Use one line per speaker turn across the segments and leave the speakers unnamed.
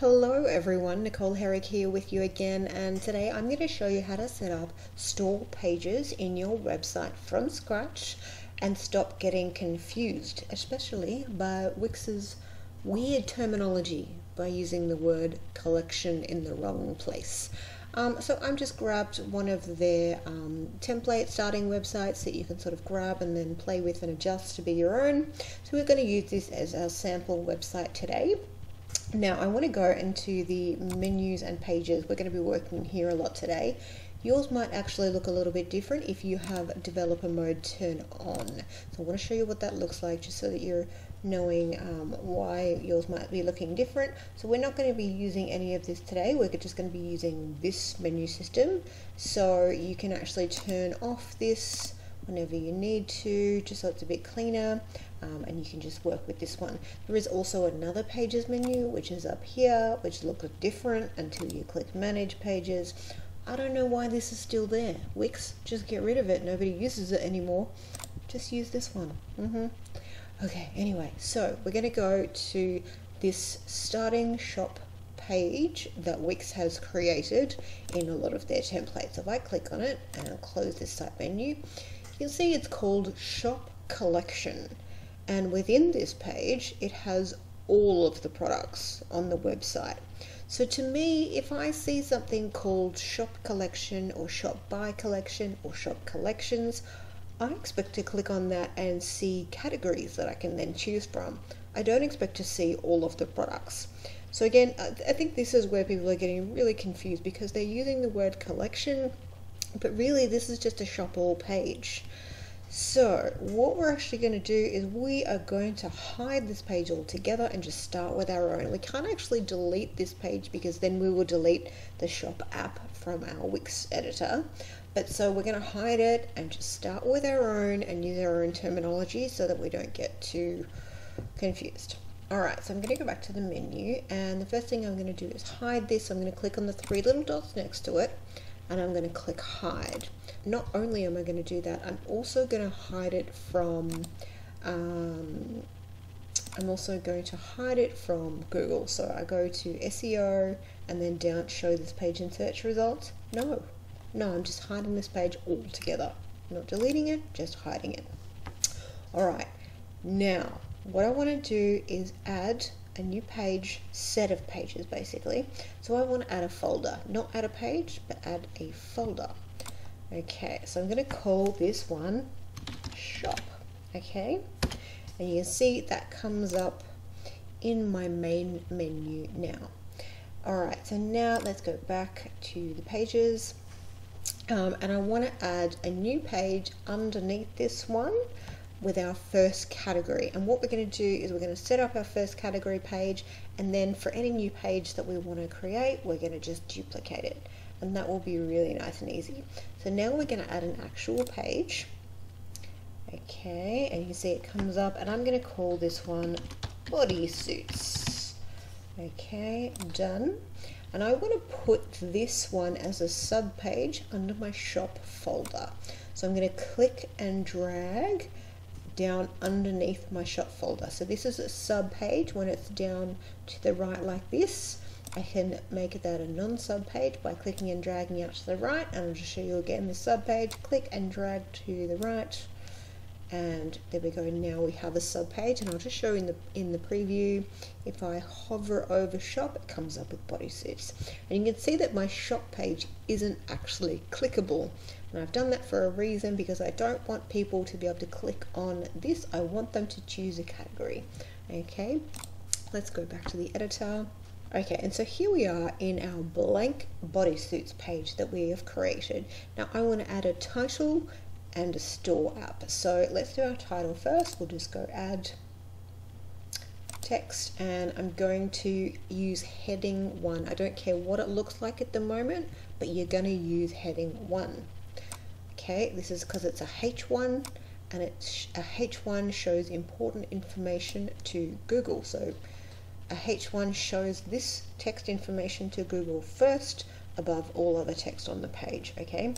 Hello everyone, Nicole Herrick here with you again and today I'm going to show you how to set up store pages in your website from scratch and stop getting confused, especially by Wix's weird terminology by using the word collection in the wrong place. Um, so I'm just grabbed one of their um, template starting websites that you can sort of grab and then play with and adjust to be your own. So we're going to use this as our sample website today. Now I want to go into the menus and pages. We're going to be working here a lot today. Yours might actually look a little bit different if you have developer mode turned on. So I want to show you what that looks like just so that you're knowing um, why yours might be looking different. So we're not going to be using any of this today. We're just going to be using this menu system. So you can actually turn off this whenever you need to, just so it's a bit cleaner. Um, and you can just work with this one. There is also another pages menu, which is up here, which looks different until you click manage pages. I don't know why this is still there. Wix, just get rid of it. Nobody uses it anymore. Just use this one. Mm -hmm. Okay, anyway, so we're going to go to this starting shop page that Wix has created in a lot of their templates. If I click on it and I'll close this site menu, you can see it's called Shop Collection. And within this page, it has all of the products on the website. So to me, if I see something called Shop Collection or Shop By Collection or Shop Collections, I expect to click on that and see categories that I can then choose from. I don't expect to see all of the products. So again, I think this is where people are getting really confused because they're using the word collection, but really this is just a shop all page. So what we're actually going to do is we are going to hide this page altogether and just start with our own. We can't actually delete this page because then we will delete the shop app from our Wix editor. But so we're going to hide it and just start with our own and use our own terminology so that we don't get too confused. Alright, so I'm going to go back to the menu and the first thing I'm going to do is hide this. I'm going to click on the three little dots next to it and I'm going to click hide. Not only am I going to do that, I'm also going to hide it from um, I'm also going to hide it from Google. So I go to SEO and then down show this page in search results. No, no, I'm just hiding this page altogether. I'm not deleting it, just hiding it. All right, now what I want to do is add a new page, set of pages basically. So I want to add a folder, not add a page, but add a folder. Okay, so I'm going to call this one shop. Okay, and you can see that comes up in my main menu now. Alright, so now let's go back to the pages um, and I want to add a new page underneath this one with our first category. And what we're going to do is we're going to set up our first category page and then for any new page that we want to create we're going to just duplicate it. And that will be really nice and easy. So now we're going to add an actual page. Okay and you see it comes up and I'm going to call this one bodysuits okay done. And I want to put this one as a sub page under my shop folder. So I'm going to click and drag down underneath my shop folder. So this is a sub page when it's down to the right like this. I can make that a non-sub page by clicking and dragging out to the right and I'll just show you again the sub page, click and drag to the right and there we go. Now we have a sub page and I'll just show in the in the preview. If I hover over shop it comes up with bodysuits. And you can see that my shop page isn't actually clickable. And I've done that for a reason because I don't want people to be able to click on this. I want them to choose a category. Okay let's go back to the editor. Okay, and so here we are in our blank bodysuits page that we have created. Now I want to add a title and a store app. So let's do our title first. We'll just go add text and I'm going to use heading one. I don't care what it looks like at the moment, but you're going to use heading one. Okay, this is because it's a H1 and it's a H1 shows important information to Google. So a H1 shows this text information to Google first above all other text on the page, okay?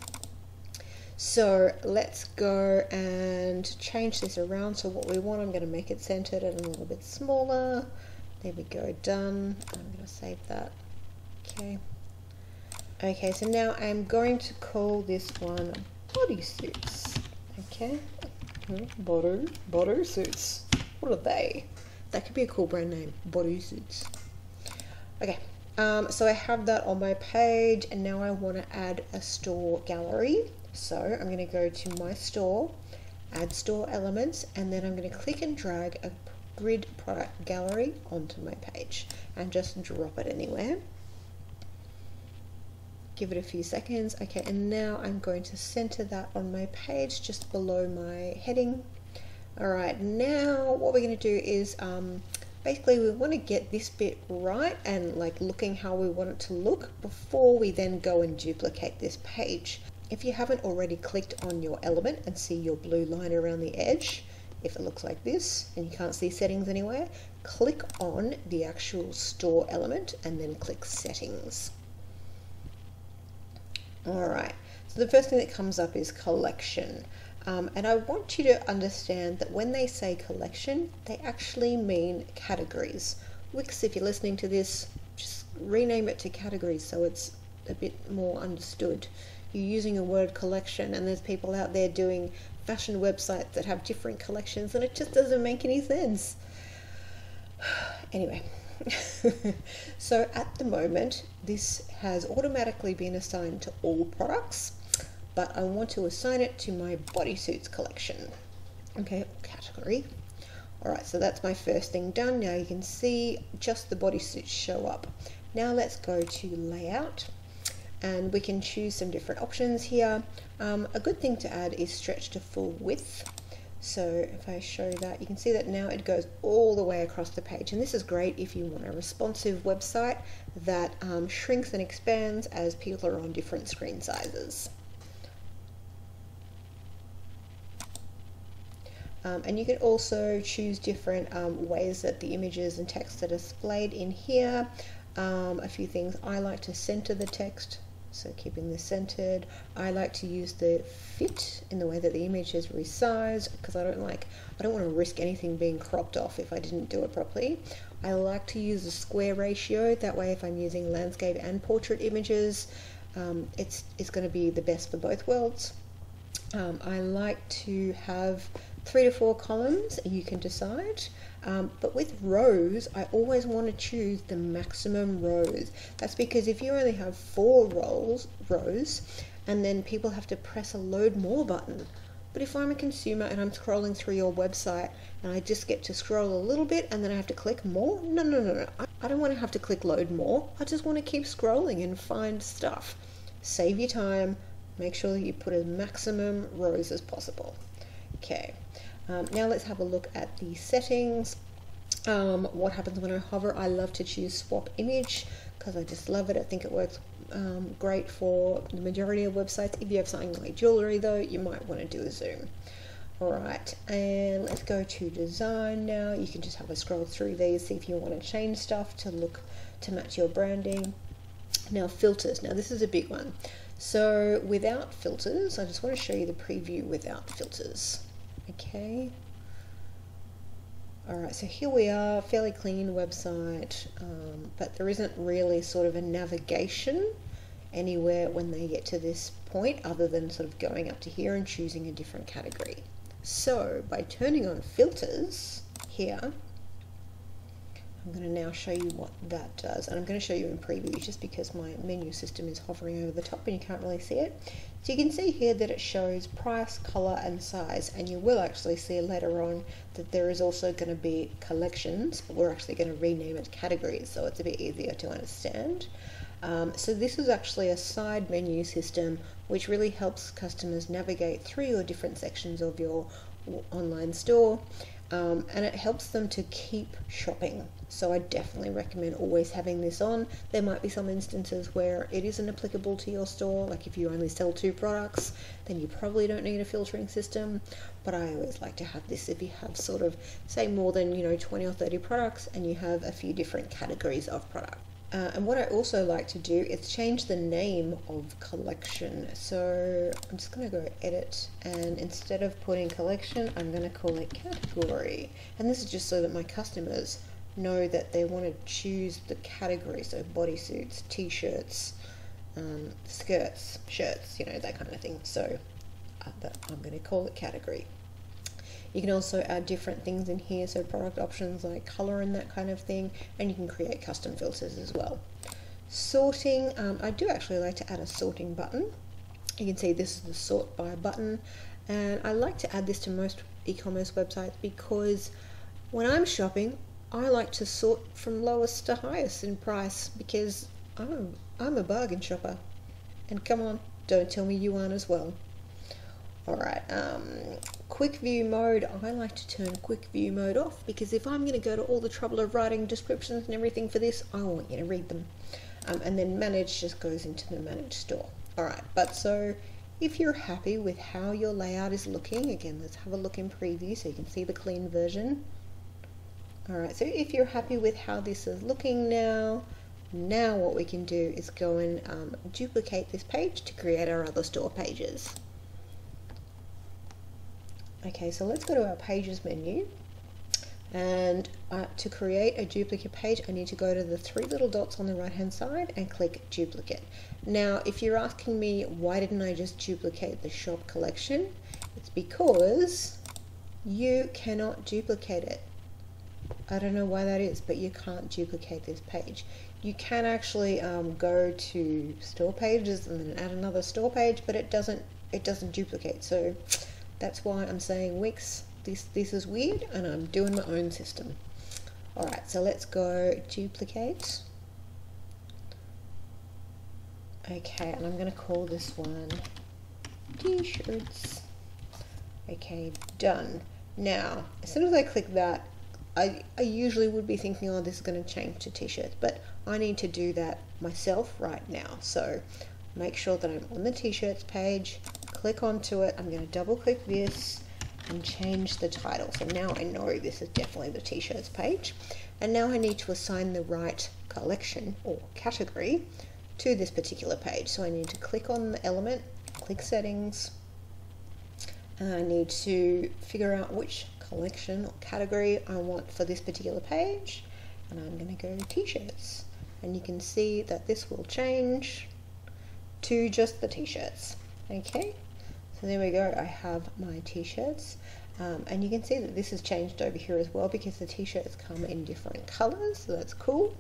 So let's go and change this around. So what we want, I'm going to make it centered and a little bit smaller. There we go, done. I'm going to save that. Okay. Okay, so now I'm going to call this one bodysuits. Okay. Body, suits. What are they? That could be a cool brand name, bodysuits. Okay, um, so I have that on my page and now I want to add a store gallery. So I'm going to go to my store, add store elements, and then I'm going to click and drag a grid product gallery onto my page and just drop it anywhere. Give it a few seconds. Okay, and now I'm going to center that on my page just below my heading. All right, now what we're going to do is um, basically we want to get this bit right and like looking how we want it to look before we then go and duplicate this page. If you haven't already clicked on your element and see your blue line around the edge, if it looks like this and you can't see settings anywhere, click on the actual store element and then click settings. Alright, so the first thing that comes up is collection. Um, and I want you to understand that when they say collection, they actually mean categories. Wix, if you're listening to this, just rename it to categories so it's a bit more understood. You're using a word collection, and there's people out there doing fashion websites that have different collections, and it just doesn't make any sense. Anyway, so at the moment, this has automatically been assigned to all products but I want to assign it to my bodysuits collection. Okay, category. Alright, so that's my first thing done. Now you can see just the bodysuits show up. Now let's go to layout and we can choose some different options here. Um, a good thing to add is stretch to full width. So if I show that, you can see that now it goes all the way across the page. And this is great if you want a responsive website that um, shrinks and expands as people are on different screen sizes. Um, and you can also choose different um, ways that the images and text are displayed in here. Um, a few things, I like to center the text, so keeping this centered. I like to use the fit in the way that the image is resized because I don't like, I don't want to risk anything being cropped off if I didn't do it properly. I like to use the square ratio, that way if I'm using landscape and portrait images, um, it's, it's going to be the best for both worlds. Um, I like to have three to four columns, you can decide. Um, but with rows, I always want to choose the maximum rows. That's because if you only have four rows, rows, and then people have to press a load more button. But if I'm a consumer and I'm scrolling through your website and I just get to scroll a little bit and then I have to click more, no, no, no, no. I don't want to have to click load more. I just want to keep scrolling and find stuff. Save your time. Make sure that you put as maximum rows as possible. Okay, um, now let's have a look at the settings. Um, what happens when I hover? I love to choose swap image because I just love it. I think it works um, great for the majority of websites. If you have something like jewelry though, you might want to do a zoom. Alright, and let's go to design now. You can just have a scroll through these, see if you want to change stuff to look to match your branding. Now filters, now this is a big one. So without filters, I just want to show you the preview without filters. Okay. Alright, so here we are, fairly clean website, um, but there isn't really sort of a navigation anywhere when they get to this point other than sort of going up to here and choosing a different category. So by turning on filters here, I'm going to now show you what that does and I'm going to show you in preview just because my menu system is hovering over the top and you can't really see it. So you can see here that it shows price, color and size and you will actually see later on that there is also going to be collections but we're actually going to rename it categories so it's a bit easier to understand. Um, so this is actually a side menu system which really helps customers navigate through your different sections of your online store um, and it helps them to keep shopping. So I definitely recommend always having this on. There might be some instances where it isn't applicable to your store, like if you only sell two products, then you probably don't need a filtering system. But I always like to have this if you have sort of, say, more than you know 20 or 30 products, and you have a few different categories of product. Uh, and what I also like to do is change the name of collection. So I'm just going to go edit and instead of putting collection, I'm going to call it category. And this is just so that my customers know that they want to choose the category, so bodysuits, t-shirts, um, skirts, shirts, you know, that kind of thing. So uh, I'm going to call it category. You can also add different things in here, so product options like color and that kind of thing, and you can create custom filters as well. Sorting, um, I do actually like to add a sorting button. You can see this is the sort by button, and I like to add this to most e-commerce websites because when I'm shopping, I like to sort from lowest to highest in price because I'm, I'm a bargain shopper. And come on, don't tell me you aren't as well. Alright, um, quick view mode, I like to turn quick view mode off because if I'm going to go to all the trouble of writing descriptions and everything for this, I want you to read them. Um, and then manage just goes into the manage store. Alright, but so if you're happy with how your layout is looking, again, let's have a look in preview so you can see the clean version. Alright, so if you're happy with how this is looking now, now what we can do is go and um, duplicate this page to create our other store pages. Okay, so let's go to our pages menu. And uh, to create a duplicate page, I need to go to the three little dots on the right hand side and click duplicate. Now, if you're asking me why didn't I just duplicate the shop collection, it's because you cannot duplicate it. I don't know why that is, but you can't duplicate this page. You can actually um, go to store pages and then add another store page, but it doesn't it doesn't duplicate. So that's why I'm saying Wix, this, this is weird and I'm doing my own system. Alright, so let's go duplicate. Okay, and I'm going to call this one t-shirts. Okay, done. Now, as soon as I click that, I, I usually would be thinking, oh, this is going to change to t-shirts, but I need to do that myself right now. So make sure that I'm on the t-shirts page, click onto it. I'm going to double click this and change the title. So now I know this is definitely the t-shirts page. And now I need to assign the right collection or category to this particular page. So I need to click on the element, click settings, and I need to figure out which collection or category I want for this particular page. And I'm going to go t-shirts. And you can see that this will change to just the t-shirts. Okay, so there we go, I have my t-shirts. Um, and you can see that this has changed over here as well because the t-shirts come in different colors, so that's cool.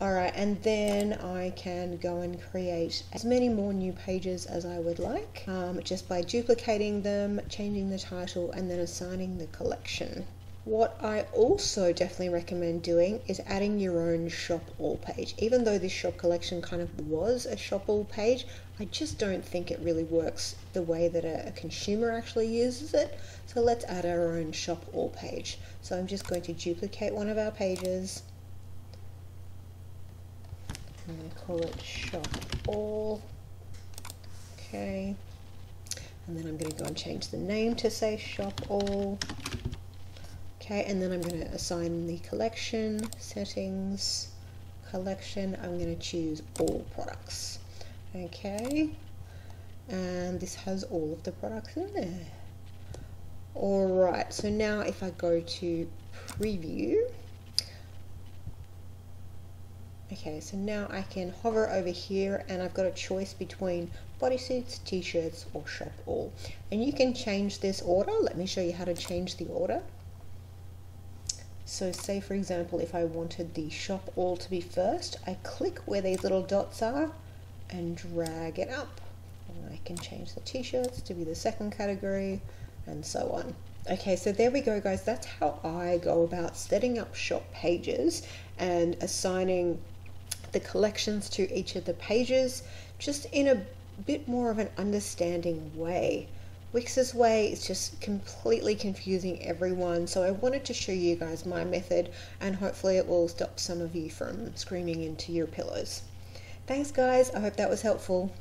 Alright, and then I can go and create as many more new pages as I would like, um, just by duplicating them, changing the title, and then assigning the collection. What I also definitely recommend doing is adding your own shop all page. Even though this shop collection kind of was a shop all page, I just don't think it really works the way that a, consumer actually uses it. So let's add our own shop all page. So I'm just going to duplicate one of our pages. I'm going to call it shop all. Okay. And then I'm going to go and change the name to say shop all. Okay, and then I'm going to assign the collection, settings, collection. I'm going to choose all products. Okay, and this has all of the products in there. Alright, so now if I go to preview, okay, so now I can hover over here and I've got a choice between bodysuits, t-shirts or shop all. And you can change this order. Let me show you how to change the order. So say for example, if I wanted the shop all to be first, I click where these little dots are and drag it up. And I can change the t-shirts to be the second category and so on. Okay, so there we go guys. That's how I go about setting up shop pages and assigning the collections to each of the pages just in a bit more of an understanding way. Wix's way is just completely confusing everyone, so I wanted to show you guys my method and hopefully it will stop some of you from screaming into your pillows. Thanks guys, I hope that was helpful.